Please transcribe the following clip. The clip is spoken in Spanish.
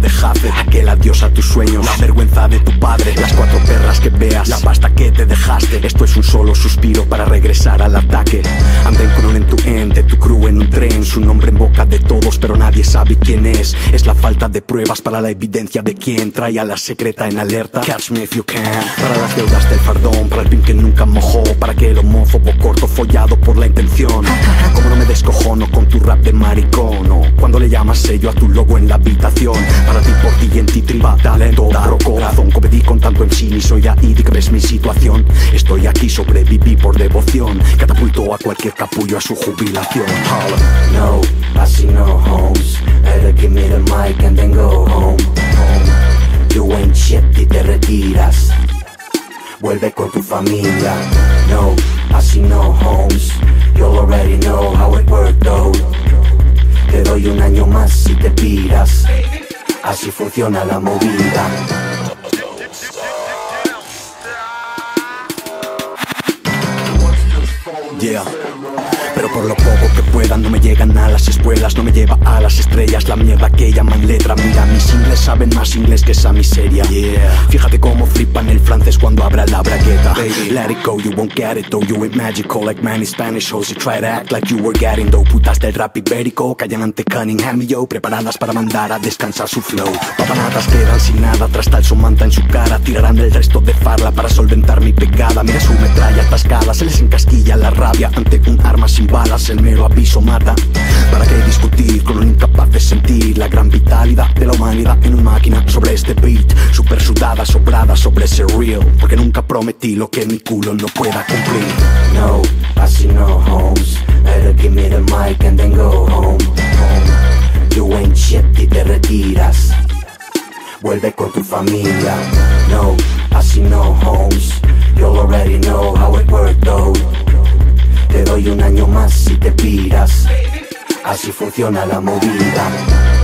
de Hacer Aquel adiós a tus sueños, la vergüenza de tu padre Las cuatro perras que veas, la pasta que te dejaste Esto es un solo suspiro para regresar al ataque. Anden con en tu ente, tu crew en un tren Su nombre en boca de todos pero nadie sabe quién es. Es la falta de pruebas para la evidencia de quién Trae a la secreta en alerta. Catch me if you can. Para las deudas del fardón, para el pin que nunca mojó Para que el homófobo corto follado por la intención. Como no me descojono con tu rap de maricón Cuando le llamas sello a tu logo en la habitación Para ti, por ti y en ti triba talento, pro corazón Competí con tanto en sí ni soy ahí que ves mi situación Estoy aquí, sobreviví por devoción Catapulto a cualquier capullo a su jubilación. No, I see no homes. Better give me the and then go home. You ain't shit y te retiras. Vuelve con tu familia. Doy un año más si te piras. Así funciona la movida. Yeah. Pero por lo poco que puedan no me llegan a las escuelas, no me lleva a las estrellas la mierda que llaman letra. Mira, mis ingles saben más inglés que esa miseria. Yeah. Fíjate cómo cuando abra la bragueta. Let it go, you won't get it though. You ain't magical like many Spanish hoes. You try to act like you were getting though. Putas del rap ibérico callan ante Cunningham y yo, preparadas para mandar a descansar su flow. Papanatas quedan sin nada tras tal su manta en su cara. Tirarán el resto de farla para solventar mi pegada. Mira su metralla atascada, se les encasquilla la rabia ante un arma sin balas. El mero aviso mata. ¿Para qué discutir con un incapaz de sentir la gran vitalidad de la humanidad en una máquina sobre este beat? Super sudada, sobrada sobre ese real. Porque nunca prometí lo que mi culo no pueda cumplir. No, I see no homes. Better give me the mic and then go home. You ain't shit y te retiras. Vuelve con tu familia. No, I see no homes. You'll already know how it worked though. Te doy un año más si te piras. Así funciona la movida.